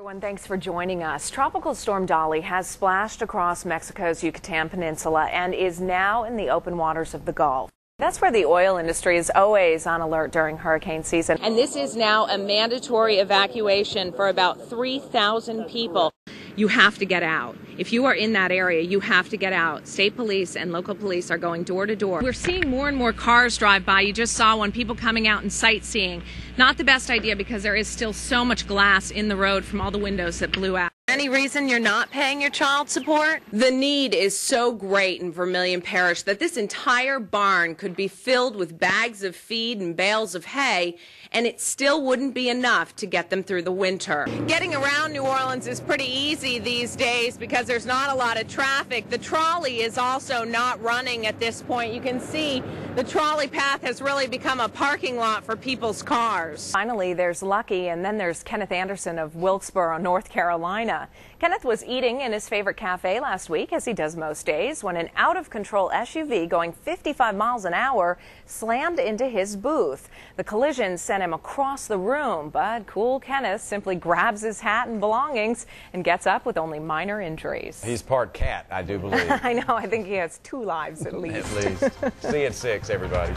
Everyone, thanks for joining us. Tropical storm Dolly has splashed across Mexico's Yucatan Peninsula and is now in the open waters of the Gulf. That's where the oil industry is always on alert during hurricane season. And this is now a mandatory evacuation for about 3,000 people. You have to get out. If you are in that area, you have to get out. State police and local police are going door to door. We're seeing more and more cars drive by. You just saw one, people coming out and sightseeing. Not the best idea because there is still so much glass in the road from all the windows that blew out. Any reason you're not paying your child support? The need is so great in Vermilion Parish that this entire barn could be filled with bags of feed and bales of hay, and it still wouldn't be enough to get them through the winter. Getting around New Orleans is pretty easy these days because there's not a lot of traffic. The trolley is also not running at this point. You can see the trolley path has really become a parking lot for people's cars. Finally, there's Lucky, and then there's Kenneth Anderson of Wilkesboro, North Carolina. Kenneth was eating in his favorite cafe last week, as he does most days, when an out of control SUV going 55 miles an hour slammed into his booth. The collision sent him across the room, but cool Kenneth simply grabs his hat and belongings and gets up with only minor injuries. He's part cat, I do believe. I know, I think he has two lives at least. at least. See you at 6, everybody.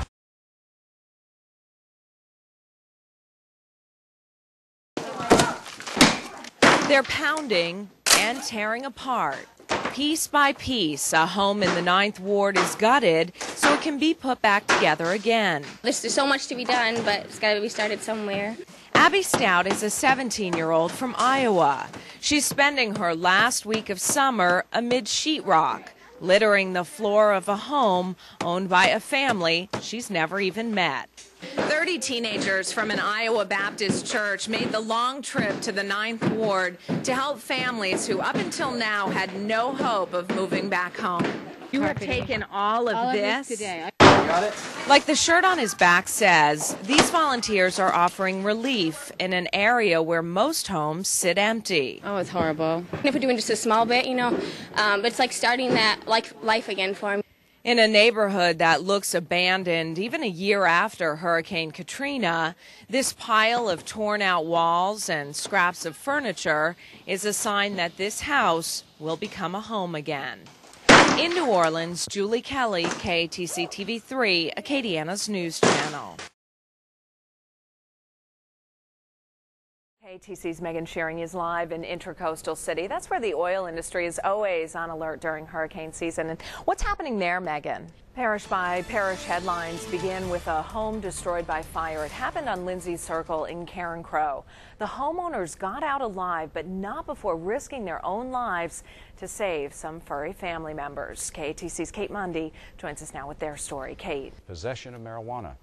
They're pounding and tearing apart. Piece by piece, a home in the Ninth Ward is gutted so it can be put back together again. There's, there's so much to be done, but it's got to be started somewhere. Abby Stout is a 17 year old from Iowa. She's spending her last week of summer amid sheetrock, littering the floor of a home owned by a family she's never even met. 30 teenagers from an Iowa Baptist church made the long trip to the Ninth Ward to help families who, up until now, had no hope of moving back home. You have taken all of all this? Of today. Got it? Like the shirt on his back says, these volunteers are offering relief in an area where most homes sit empty. Oh, it's horrible. If we're doing just a small bit, you know, um, but it's like starting that like life again for me. In a neighborhood that looks abandoned even a year after Hurricane Katrina, this pile of torn out walls and scraps of furniture is a sign that this house will become a home again. In New Orleans, Julie Kelley, KATC TV3, Acadiana's news channel. KATC's Megan Shearing is live in Intracoastal City. That's where the oil industry is always on alert during hurricane season. And what's happening there, Megan? Parish by parish headlines begin with a home destroyed by fire. It happened on Lindsay Circle in Carencro. The homeowners got out alive, but not before risking their own lives to save some furry family members. KATC's Kate Mundy joins us now with their story. Kate. Possession of marijuana.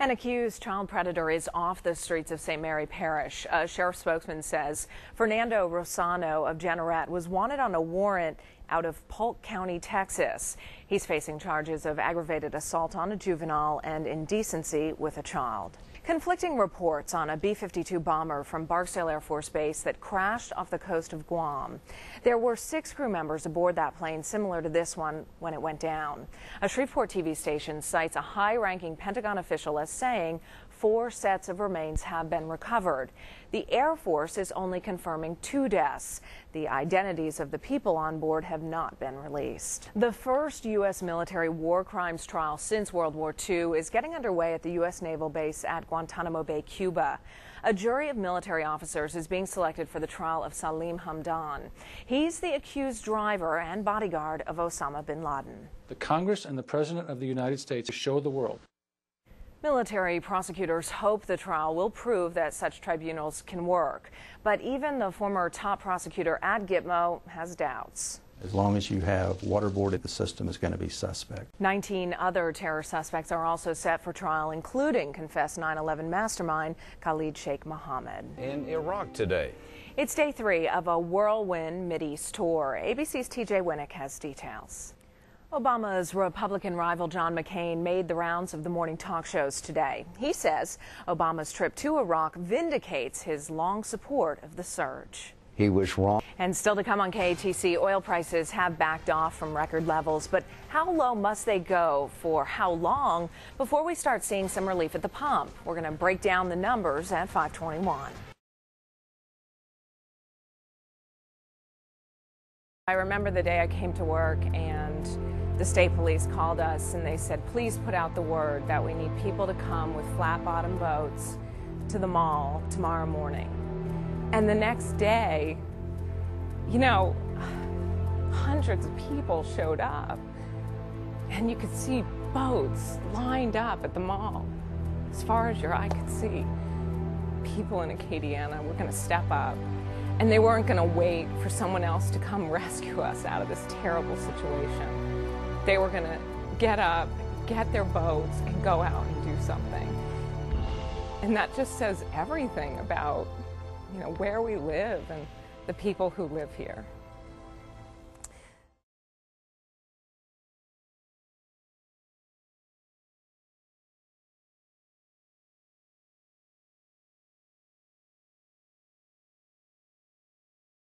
An accused child predator is off the streets of St. Mary Parish. A sheriff spokesman says Fernando Rosano of Jeanerette was wanted on a warrant out of Polk County, Texas. He's facing charges of aggravated assault on a juvenile and indecency with a child. Conflicting reports on a B 52 bomber from Barksdale Air Force Base that crashed off the coast of Guam. There were six crew members aboard that plane, similar to this one when it went down. A Shreveport TV station cites a high ranking Pentagon official as saying four sets of remains have been recovered. The Air Force is only confirming two deaths. The identities of the people on board have not been released. The first U.S. military war crimes trial since World War II is getting underway at the U.S. Naval Base at Guantanamo Bay, Cuba. A jury of military officers is being selected for the trial of Salim Hamdan. He's the accused driver and bodyguard of Osama bin Laden. The Congress and the President of the United States show the world Military prosecutors hope the trial will prove that such tribunals can work. But even the former top prosecutor at Gitmo has doubts. As long as you have waterboarded, the system is going to be suspect. 19 other terror suspects are also set for trial, including confessed 9 11 mastermind Khalid Sheikh Mohammed. In Iraq today. It's day three of a whirlwind Mideast tour. ABC's TJ Winick has details. Obama's Republican rival John McCain made the rounds of the morning talk shows today. He says Obama's trip to Iraq vindicates his long support of the surge. He was wrong. And still to come on KATC, oil prices have backed off from record levels, but how low must they go for how long before we start seeing some relief at the pump? We're going to break down the numbers at 521. I remember the day I came to work and the state police called us and they said, please put out the word that we need people to come with flat bottom boats to the mall tomorrow morning. And the next day, you know, hundreds of people showed up and you could see boats lined up at the mall as far as your eye could see. People in Acadiana were going to step up and they weren't going to wait for someone else to come rescue us out of this terrible situation. They were going to get up, get their boats, and go out and do something. And that just says everything about, you know, where we live and the people who live here.